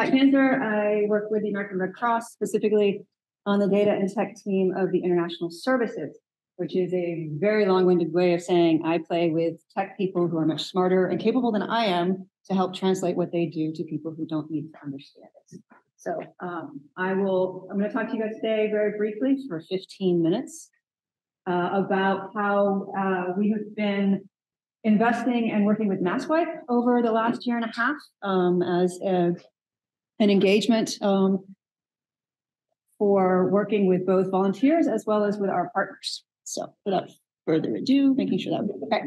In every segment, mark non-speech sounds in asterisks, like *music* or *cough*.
Pat Cantor. I work with the American Red Cross, specifically on the data and tech team of the International Services, which is a very long-winded way of saying I play with tech people who are much smarter and capable than I am to help translate what they do to people who don't need to understand it. So um, I will, I'm going to talk to you guys today very briefly for 15 minutes uh, about how uh, we have been investing and working with MapSwipe over the last year and a half um, as a, an engagement um, for working with both volunteers as well as with our partners. So without further ado, making sure that okay.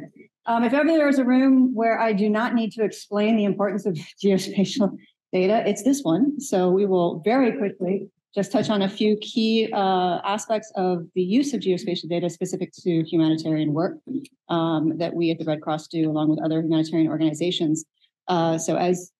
Um, if ever there is a room where I do not need to explain the importance of *laughs* geospatial data, it's this one. So we will very quickly just touch on a few key uh, aspects of the use of geospatial data specific to humanitarian work um, that we at the Red Cross do along with other humanitarian organizations. Uh, so as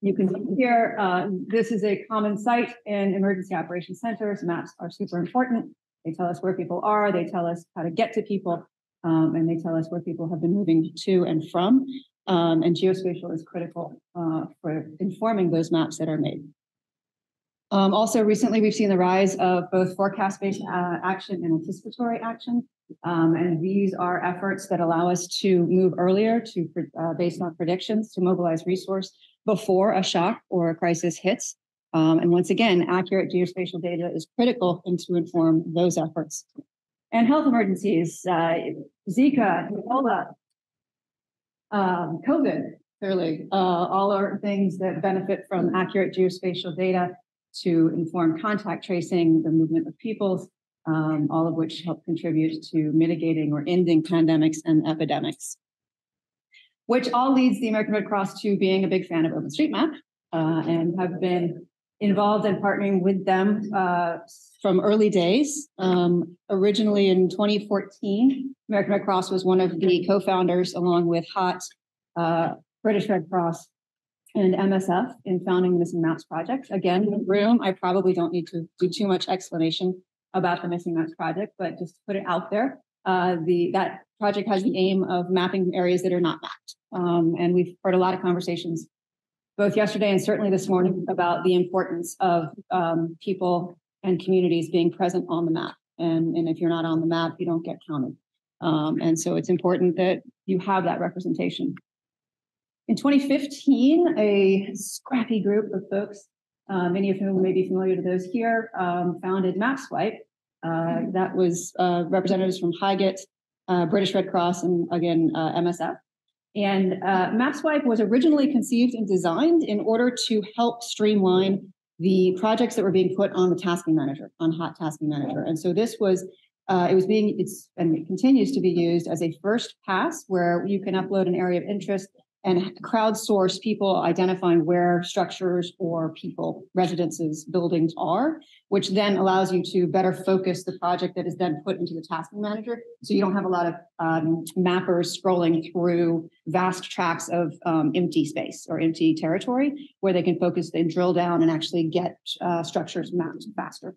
you can see here, uh, this is a common sight in emergency operations centers. Maps are super important. They tell us where people are, they tell us how to get to people, um, and they tell us where people have been moving to and from. Um, and geospatial is critical uh, for informing those maps that are made. Um, also, recently we've seen the rise of both forecast-based uh, action and anticipatory action. Um, and these are efforts that allow us to move earlier to uh, based on predictions to mobilize resource before a shock or a crisis hits. Um, and once again, accurate geospatial data is critical to inform those efforts. And health emergencies, uh, Zika, Ebola, um, COVID, clearly, uh, all are things that benefit from accurate geospatial data to inform contact tracing, the movement of peoples, um, all of which help contribute to mitigating or ending pandemics and epidemics. Which all leads the American Red Cross to being a big fan of OpenStreetMap uh, and have been involved in partnering with them uh, from early days. Um, originally in 2014, American Red Cross was one of the co-founders along with HOT, uh, British Red Cross, and MSF in founding the Missing Maps Project. Again, in room, I probably don't need to do too much explanation about the Missing Maps Project, but just put it out there, uh, the that project has the aim of mapping areas that are not mapped. Um, and we've heard a lot of conversations both yesterday and certainly this morning about the importance of um, people and communities being present on the map. And, and if you're not on the map, you don't get counted. Um, and so it's important that you have that representation. In 2015, a scrappy group of folks, uh, many of whom may be familiar to those here, um, founded MapSwipe. Uh, that was uh, representatives from HeiGIT, uh, British Red Cross, and again, uh, MSF. And uh, MapSwipe was originally conceived and designed in order to help streamline the projects that were being put on the tasking manager, on Hot Tasking Manager. And so this was, uh, it was being, it's, and it continues to be used as a first pass where you can upload an area of interest and crowdsource people identifying where structures or people, residences, buildings are, which then allows you to better focus the project that is then put into the tasking manager. So you don't have a lot of um, mappers scrolling through vast tracts of um, empty space or empty territory where they can focus and drill down and actually get uh, structures mapped faster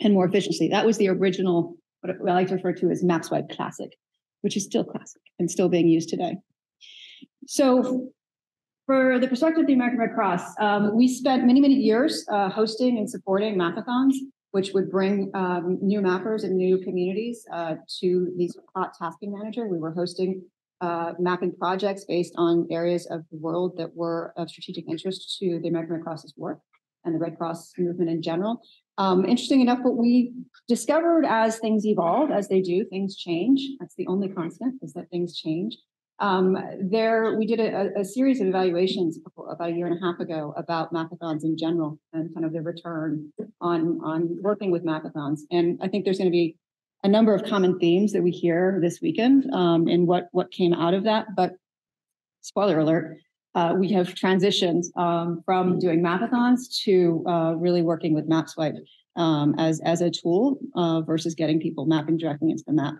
and more efficiently. That was the original, what I like to refer to as MapSwipe Classic, which is still classic and still being used today. So for the perspective of the American Red Cross, um, we spent many, many years uh, hosting and supporting mapathons, which would bring um, new mappers and new communities uh, to these hot tasking manager. We were hosting uh, mapping projects based on areas of the world that were of strategic interest to the American Red Cross's work and the Red Cross movement in general. Um, interesting enough, what we discovered as things evolve, as they do, things change. That's the only constant is that things change. Um, there, we did a, a, series of evaluations about a year and a half ago about mapathons in general and kind of the return on on working with mapathons. And I think there's going to be a number of common themes that we hear this weekend um, in what what came out of that. But spoiler alert, uh, we have transitioned um, from doing mapathons to uh, really working with MapSwipe um, as as a tool uh, versus getting people mapping directly into the map.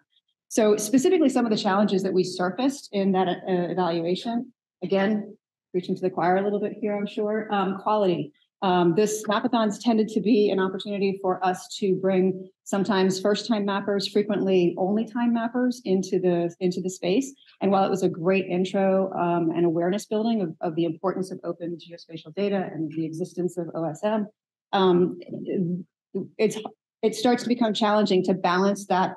So specifically, some of the challenges that we surfaced in that uh, evaluation, again, preaching to the choir a little bit here, I'm sure, um, quality. Um, this mapathons tended to be an opportunity for us to bring sometimes first-time mappers, frequently only-time mappers into the into the space. And while it was a great intro um, and awareness building of, of the importance of open geospatial data and the existence of OSM, um, it's it starts to become challenging to balance that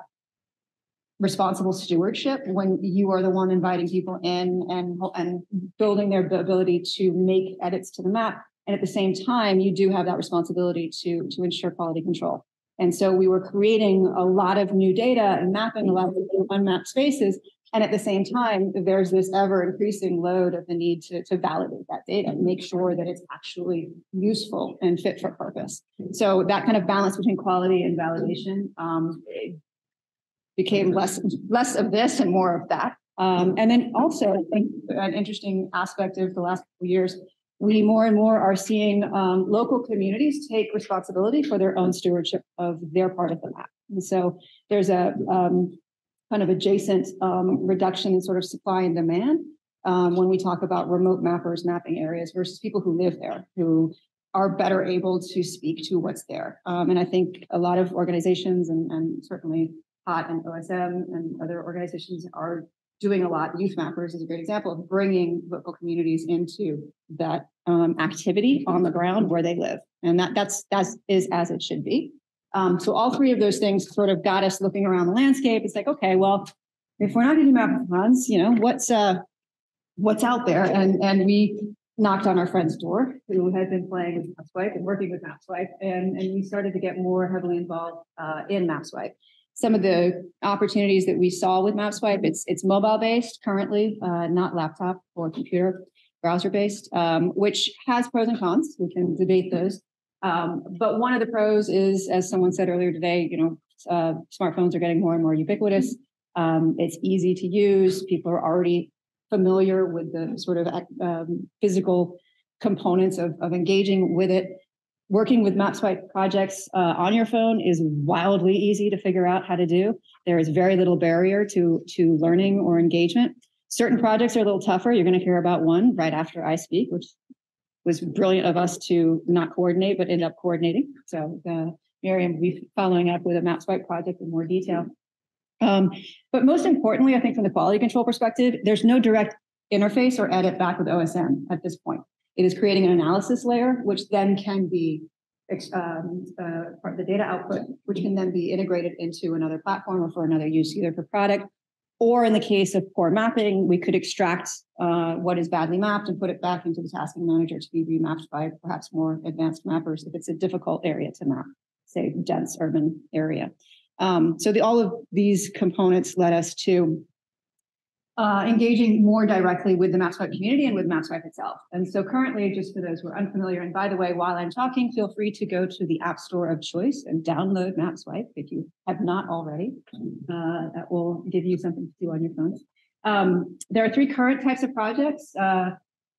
responsible stewardship when you are the one inviting people in and and building their ability to make edits to the map. And at the same time you do have that responsibility to to ensure quality control. And so we were creating a lot of new data and mapping a lot of unmapped spaces. And at the same time, there's this ever increasing load of the need to, to validate that data, and make sure that it's actually useful and fit for purpose. So that kind of balance between quality and validation um, became less less of this and more of that. Um, and then also, I think an interesting aspect of the last couple years, we more and more are seeing um, local communities take responsibility for their own stewardship of their part of the map. And so there's a um, kind of adjacent um, reduction in sort of supply and demand um, when we talk about remote mappers mapping areas versus people who live there who are better able to speak to what's there. Um, and I think a lot of organizations and, and certainly HOT and OSM and other organizations are doing a lot. Youth Mappers is a great example of bringing local communities into that um, activity on the ground where they live, and that that's that's as it should be. Um, so all three of those things sort of got us looking around the landscape. It's like, okay, well, if we're not using mapathons, you know, what's uh, what's out there? And and we knocked on our friend's door who had been playing with MapSwipe and working with MapSwipe, and and we started to get more heavily involved uh, in MapSwipe. Some of the opportunities that we saw with MapSwipe, it's it's mobile based currently, uh, not laptop or computer browser based, um, which has pros and cons. We can debate those. Um, but one of the pros is, as someone said earlier today, you know, uh, smartphones are getting more and more ubiquitous. Um, it's easy to use. People are already familiar with the sort of um, physical components of, of engaging with it. Working with MapSwipe projects uh, on your phone is wildly easy to figure out how to do. There is very little barrier to, to learning or engagement. Certain projects are a little tougher. You're going to hear about one right after I speak, which was brilliant of us to not coordinate, but end up coordinating. So uh, Miriam will be following up with a MapSwipe project in more detail. Um, but most importantly, I think from the quality control perspective, there's no direct interface or edit back with OSM at this point. It is creating an analysis layer, which then can be um, uh, the data output, which can then be integrated into another platform or for another use, either for product or in the case of poor mapping, we could extract uh, what is badly mapped and put it back into the tasking manager to be remapped by perhaps more advanced mappers if it's a difficult area to map, say dense urban area. Um, so the, all of these components led us to uh, engaging more directly with the MapSwipe community and with MapSwipe itself. And so currently, just for those who are unfamiliar, and by the way, while I'm talking, feel free to go to the App Store of choice and download MapSwipe if you have not already. Uh, that will give you something to do on your phones. Um, there are three current types of projects. Uh,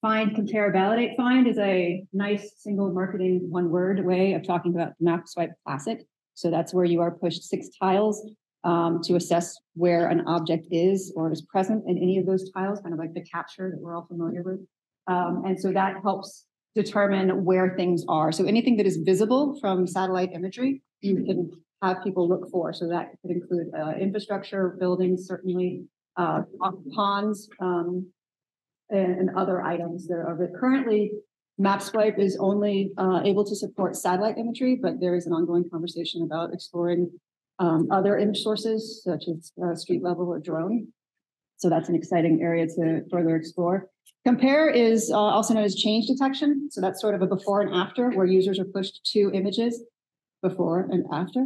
find, compare, validate. Find is a nice single marketing one word way of talking about MapSwipe Classic. So that's where you are pushed six tiles um, to assess where an object is or is present in any of those tiles, kind of like the CAPTCHA that we're all familiar with. Um, and so that helps determine where things are. So anything that is visible from satellite imagery, you can have people look for. So that could include uh, infrastructure, buildings, certainly uh, ponds, um, and, and, other items that are currently MapSwipe is only uh, able to support satellite imagery, but there is an ongoing conversation about exploring um, other image sources such as uh, street level or drone. So that's an exciting area to further explore. Compare is uh, also known as change detection. So that's sort of a before and after where users are pushed two images before and after.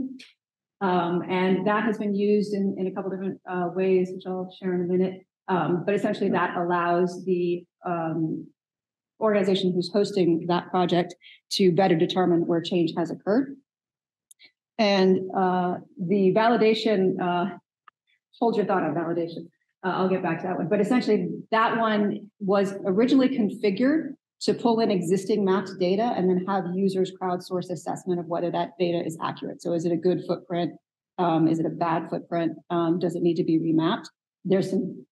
Um, and that has been used in, in a couple different uh, ways, which I'll share in a minute. Um, but essentially that allows the um, organization who's hosting that project to better determine where change has occurred. And uh, the validation, uh, hold your thought on validation. Uh, I'll get back to that one. But essentially, that one was originally configured to pull in existing mapped data and then have users crowdsource assessment of whether that data is accurate. So is it a good footprint? Um, is it a bad footprint? Um, does it need to be remapped? There's some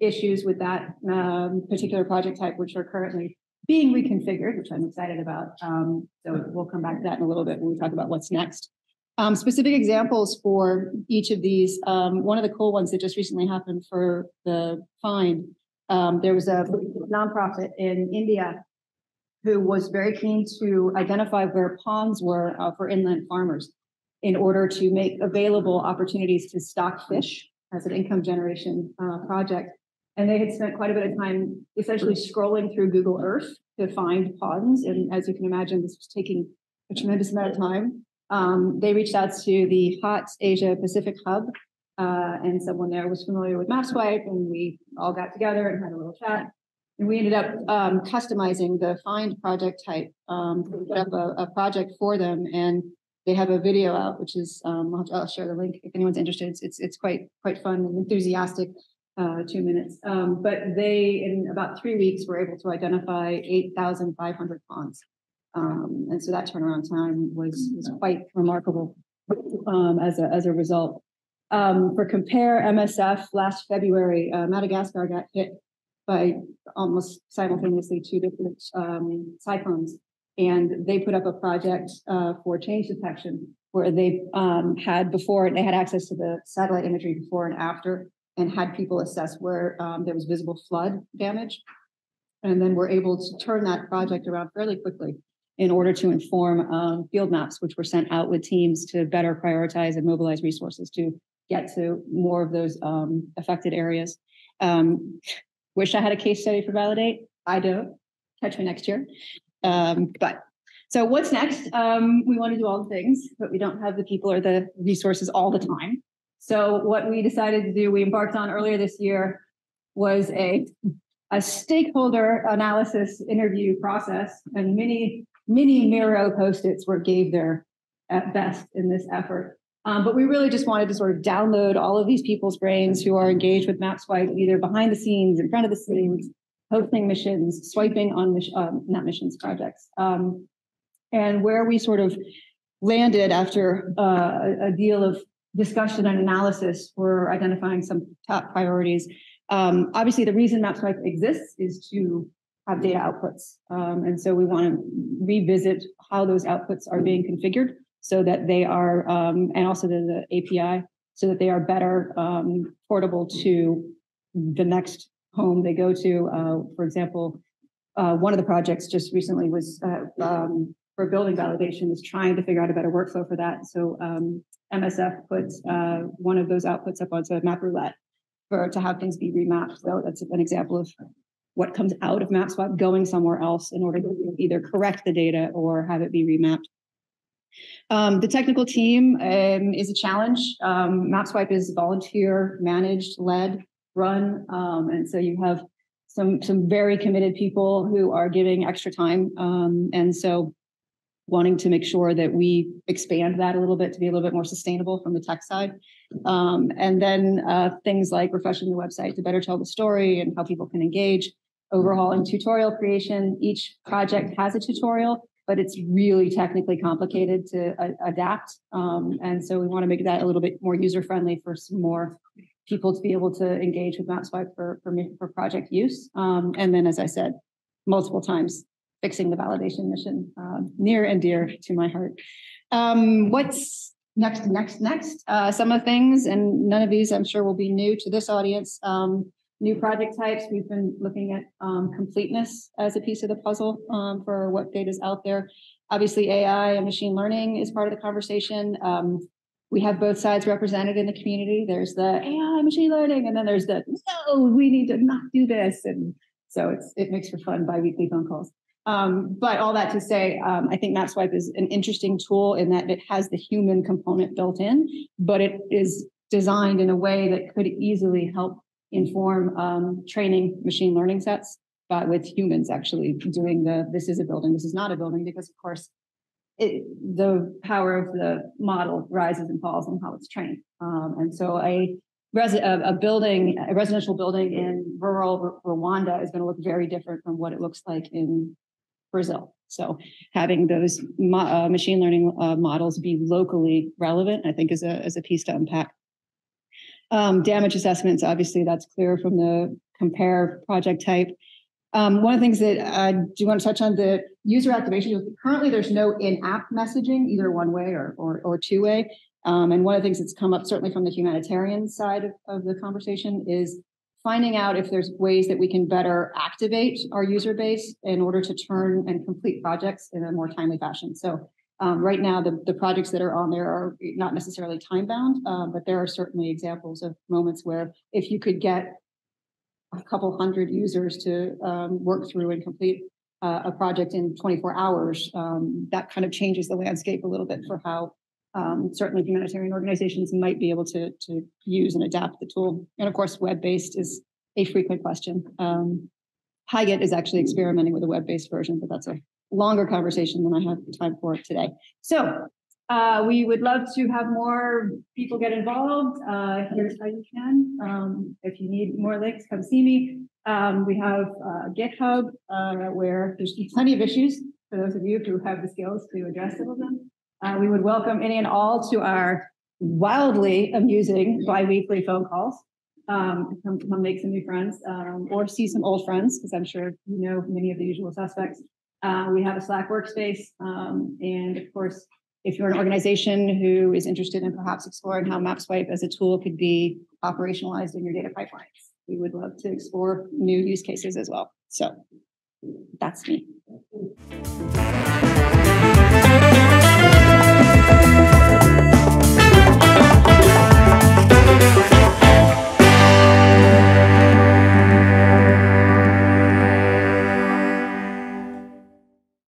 issues with that um, particular project type, which are currently being reconfigured, which I'm excited about. Um, so we'll come back to that in a little bit when we talk about what's next. Um, specific examples for each of these. Um, one of the cool ones that just recently happened for the find. Um, there was a nonprofit in India who was very keen to identify where ponds were uh, for inland farmers in order to make available opportunities to stock fish as an income generation uh, project. And they had spent quite a bit of time essentially scrolling through Google Earth to find ponds. And as you can imagine, this was taking a tremendous amount of time. Um, they reached out to the Hot Asia Pacific Hub, uh, and someone there was familiar with MapSwipe, and we all got together and had a little chat. And we ended up um, customizing the find project type, um, put up a, a, project for them, and they have a video out, which is um, I'll, I'll, share the link if anyone's interested. It's it's, it's quite quite fun and enthusiastic. Uh, two minutes, um, but they in about three weeks were able to identify eight thousand five hundred ponds, um, and so that turnaround time was was quite remarkable um, as a as a result. Um, for compare MSF last February, uh, Madagascar got hit by almost simultaneously two different um, cyclones. And they put up a project uh, for change detection where they um, had before, they had access to the satellite imagery before and after and had people assess where um, there was visible flood damage. And then were able to turn that project around fairly quickly in order to inform um, field maps, which were sent out with teams to better prioritize and mobilize resources to get to more of those um, affected areas. Um, Wish I had a case study for Validate. I don't. Catch me next year. Um, but so what's next? Um, we want to do all the things, but we don't have the people or the resources all the time. So what we decided to do, we embarked on earlier this year, was a a stakeholder analysis interview process, and many many Miro post-its were gave their at best in this effort. Um, but we really just wanted to sort of download all of these people's brains who are engaged with MapSwipe, either behind the scenes, in front of the scenes, hosting missions, swiping on mission, um, not missions projects. Um, and where we sort of landed after uh, a deal of discussion and analysis, we're identifying some top priorities. Um, obviously, the reason MapSwipe exists is to have data outputs. Um, and so we want to revisit how those outputs are being configured so that they are, um, and also the, the, API, so that they are better um, portable to the next home they go to. Uh, for example, uh, one of the projects just recently was uh, um, for building validation is trying to figure out a better workflow for that. So MSF um, puts uh, one of those outputs up onto MapRoulette for to have things be remapped. So that's an example of what comes out of MapSwipe going somewhere else in order to either correct the data or have it be remapped. Um, the technical team um, is a challenge. Um, MapSwipe is volunteer managed, led, run, um, and so you have some some very committed people who are giving extra time, um, and so wanting to make sure that we expand that a little bit to be a little bit more sustainable from the tech side. Um, and then uh, things like refreshing the website to better tell the story and how people can engage, overhauling tutorial creation. Each project has a tutorial but it's really technically complicated to uh, adapt. Um, and so we want to make that a little bit more user friendly for some more people to be able to engage with MapSwipe for, for, for project use. Um, and then, as I said, multiple times, fixing the validation mission, uh, near and dear to my heart. Um, what's next, next, next? Uh, some of the things, and none of these I'm sure will be new to this audience. Um, new project types. We've been looking at um, completeness as a piece of the puzzle um, for what data is out there. Obviously, AI and machine learning is part of the conversation. Um, we have both sides represented in the community. There's the AI machine learning, and then there's the no, we need to not do this. And so it's it makes for fun bi-weekly phone calls. Um, but all that to say, um, I think MapSwipe is an interesting tool in that it has the human component built in, but it is designed in a way that could easily help inform um, training machine learning sets, but with humans actually doing the this is a building, this is not a building, because of course it, the power of the model rises and falls on how it's trained. Um, and so a, resi- a, a, building, a residential building in rural Rwanda is going to look very different from what it looks like in Brazil. So having those mo- uh, machine learning uh, models be locally relevant, I think, is a is a piece to unpack. Um, damage assessments, obviously, that's clear from the compare project type. Um, one of the things that I do want to touch on the user activation. Currently, there's no in-app messaging, either one way or or, or two way. Um, and one of the things that's come up certainly from the humanitarian side of, of the conversation is finding out if there's ways that we can better activate our user base in order to turn and complete projects in a more timely fashion. So um, right now, the, the projects that are on there are not necessarily time bound, um, but there are certainly examples of moments where if you could get a couple hundred users to um, work through and complete uh, a project in 24 hours, um, that kind of changes the landscape a little bit for how um, certainly humanitarian organizations might be able to, to use and adapt the tool. And of course, web-based is a frequent question. Um, HeiGIT is actually experimenting with a web-based version, but that's a longer conversation than I have time for today. So uh, we would love to have more people get involved. Uh, here's how you can. Um, if you need more links, come see me. Um, we have uh, GitHub uh, where there's plenty of issues for those of you who have the skills to address some of them. Uh, we would welcome any and all to our wildly amusing biweekly phone calls. Um, come, come make some new friends um, or see some old friends because I'm sure you know many of the usual suspects. Uh, we have a Slack workspace. Um, and of course, if you're an organization who is interested in perhaps exploring how MapSwipe as a tool could be operationalized in your data pipelines, we would love to explore new use cases as well. So that's me.